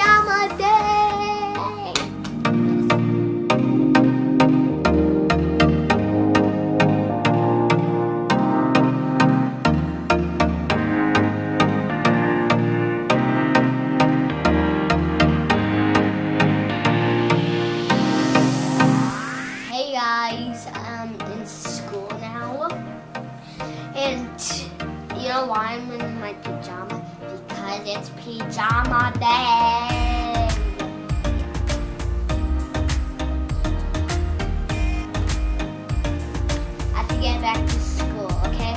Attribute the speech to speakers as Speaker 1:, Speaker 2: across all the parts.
Speaker 1: pajama day. It's pajama day. I have to get back to school, okay?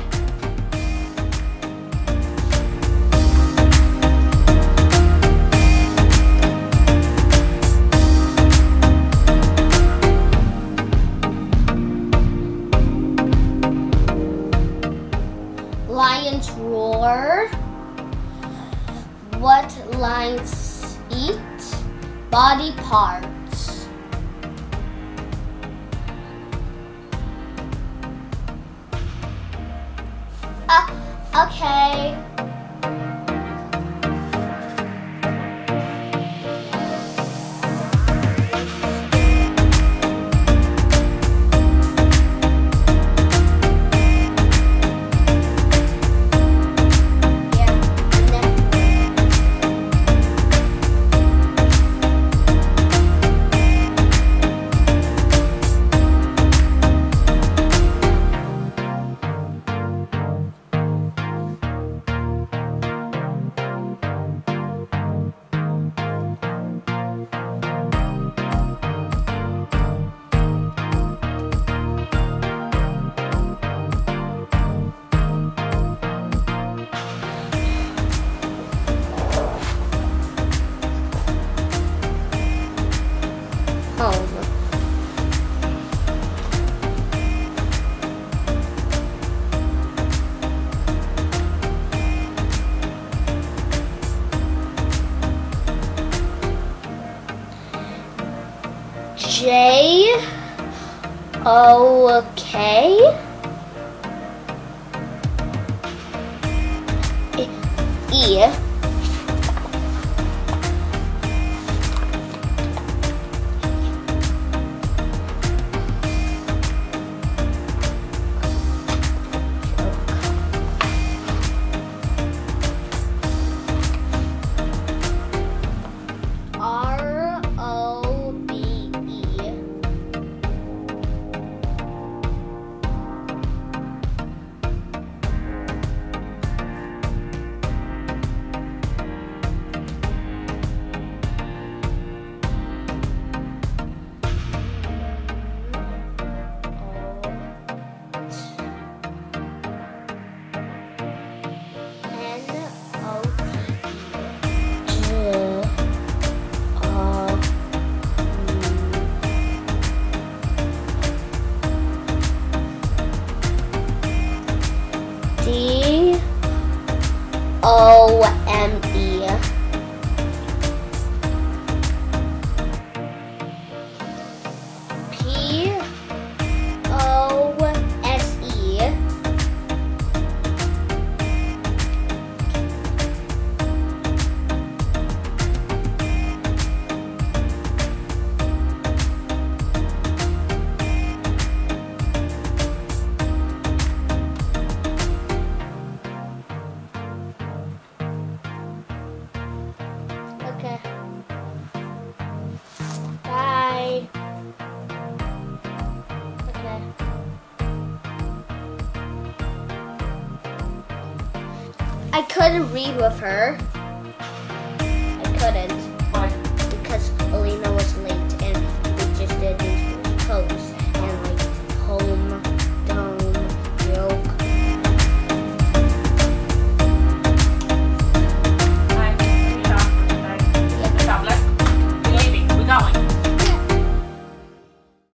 Speaker 1: Lions roar. What lions eat? Body parts. Uh, okay. J O K. E D O M E. I couldn't read with her. I couldn't.